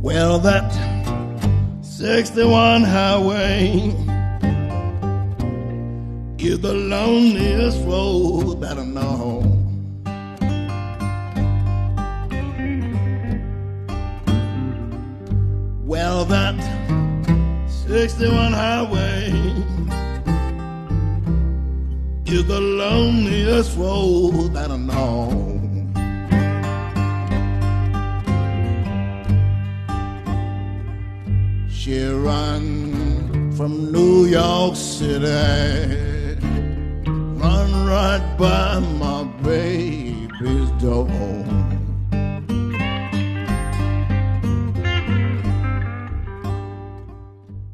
Well, that 61 highway is the loneliest road that I know. Well, that 61 highway is the loneliest road that I know. She run from New York City, run right by my baby's door.